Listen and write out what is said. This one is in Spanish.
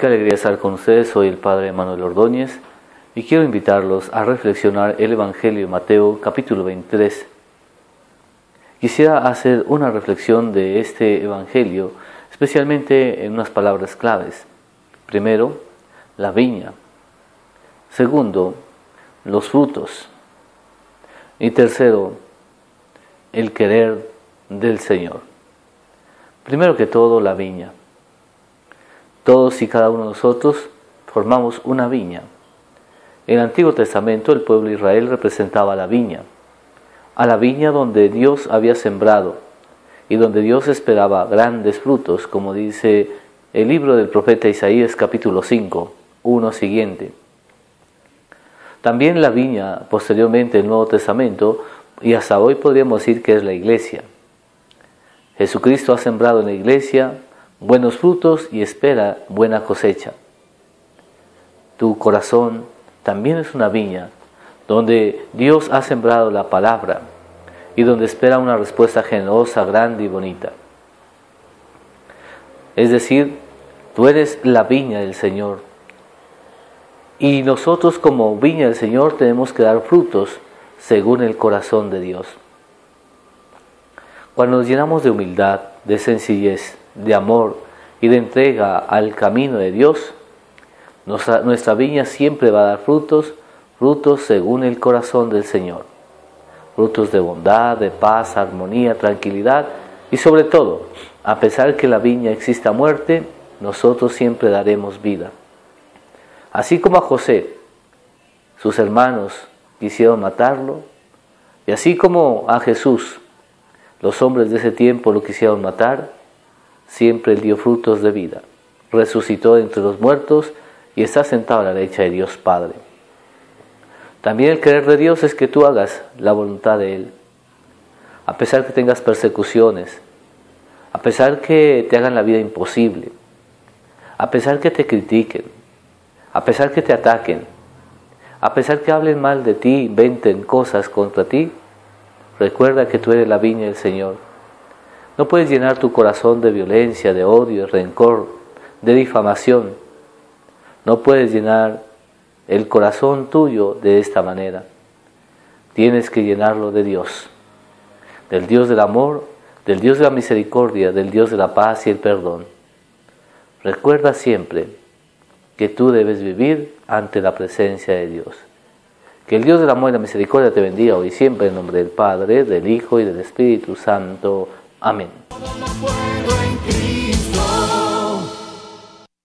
Qué alegría estar con ustedes. Soy el Padre Manuel Ordóñez y quiero invitarlos a reflexionar el Evangelio de Mateo capítulo 23. Quisiera hacer una reflexión de este Evangelio, especialmente en unas palabras claves. Primero, la viña. Segundo, los frutos. Y tercero, el querer del Señor. Primero que todo, la viña. Todos y cada uno de nosotros formamos una viña. En el Antiguo Testamento el pueblo de Israel representaba la viña, a la viña donde Dios había sembrado y donde Dios esperaba grandes frutos, como dice el libro del profeta Isaías capítulo 5, uno siguiente. También la viña, posteriormente el Nuevo Testamento, y hasta hoy podríamos decir que es la iglesia. Jesucristo ha sembrado en la iglesia buenos frutos y espera buena cosecha. Tu corazón también es una viña donde Dios ha sembrado la palabra y donde espera una respuesta generosa, grande y bonita. Es decir, tú eres la viña del Señor. Y nosotros como viña del Señor tenemos que dar frutos según el corazón de Dios. Cuando nos llenamos de humildad, de sencillez, de amor y de entrega al camino de Dios, nuestra, viña siempre va a dar frutos, frutos según el corazón del Señor. Frutos de bondad, de paz, armonía, tranquilidad y sobre todo, a pesar que la viña exista muerte, nosotros siempre daremos vida. Así como a José, sus hermanos quisieron matarlo, y así como a Jesús, los hombres de ese tiempo lo quisieron matar, siempre dio frutos de vida. Resucitó entre los muertos y está sentado a la derecha de Dios Padre. También el querer de Dios es que tú hagas la voluntad de Él. A pesar que tengas persecuciones, a pesar que te hagan la vida imposible, a pesar que te critiquen, a pesar que te ataquen, a pesar que hablen mal de ti, inventen cosas contra ti, recuerda que tú eres la viña del Señor no puedes llenar tu corazón de violencia, de odio, de rencor, de difamación. No puedes llenar el corazón tuyo de esta manera. Tienes que llenarlo de Dios, del Dios del amor, del Dios de la misericordia, del Dios de la paz y el perdón. Recuerda siempre que tú debes vivir ante la presencia de Dios. Que el Dios del amor y la misericordia te bendiga hoy siempre en nombre del Padre, del Hijo y del Espíritu Santo. Amén.